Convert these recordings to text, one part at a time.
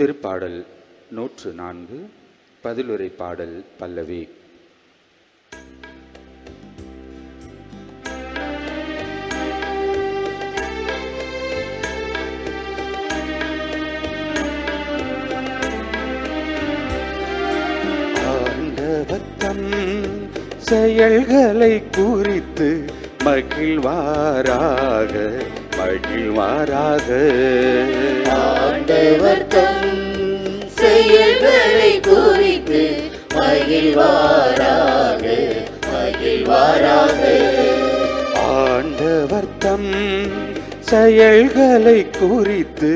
திருப்பாடல் நூற்று நான்கு பதிலுரை பாடல் பல்லவி. ஆண்டவத்தம் செயல்களை குறித்து மகிழ்வாராக மகிழ்வாராக ஆண்டவர் தம் செயல்களை குறித்து மகிழ்வாராக மகிழ்வாராக. ஆண்டவர் தம் செயல்களை குறித்து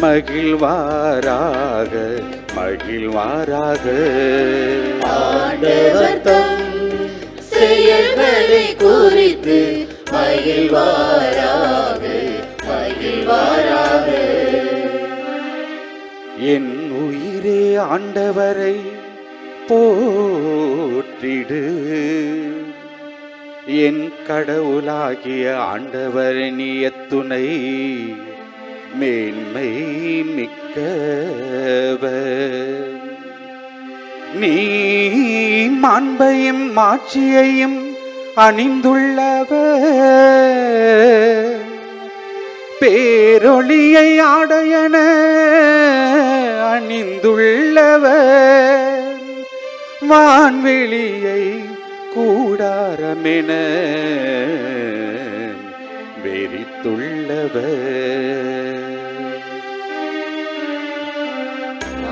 மகிழ்வாராக மகிழ்வாராக. ஆண்டவர் தம் செயல்களை குறித்து மகிழ்வாராக. மகிழ்வாராக என் உயிரே ஆண்டவரை போற்றிடு. என் கடவுளாகிய ஆண்டவர் துணை மேன்மை மிக்கவர். நீ மாண்பையும் மாட்சியையும் அணிந்துள்ளவர். பேரொளியை ஆடையன அணிந்துள்ளவர். வான்வெளியை கூடாரமென வெறித்துள்ளவர்.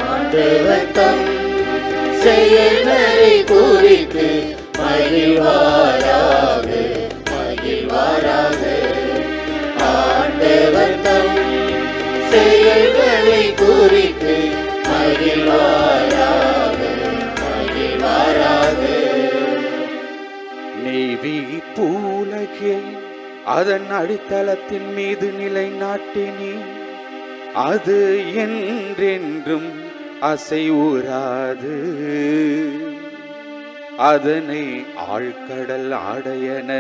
ஆண்டவர் செயல்களை குறித்து மகிழ்வாராக மகிழ்வாராக நீவி பூலகே அதன் அடித்தளத்தின் மீது நிலை நாட்டினே அது என்றென்றும் அசைவுறாது அதனை ஆழ்கடல் ஆடையன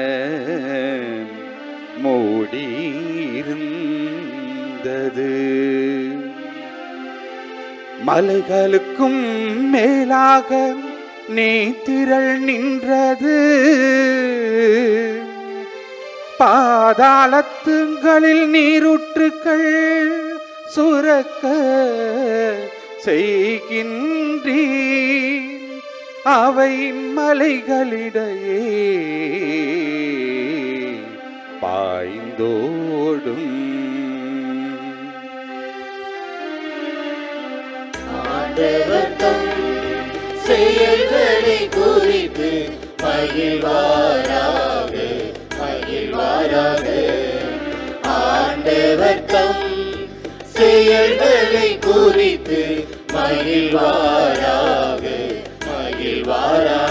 மூடியிருந்தது. மலைகளுக்கும் மேலாக நீ திரள் நின்றது. பாதாளத்துங்களில் நீருற்றுக்கள் சுரக்க செய்கின்றீ அவை மலைகளிடையே பாய்ந்தோடும். ஆண்டவர் தம் செயல்களை குறித்து மகிழ்வாராக மகிழ்வாராக ஆண்டவர் தம் செயல்களை குறித்து மகிழ்வாராக மகிழ்வாராக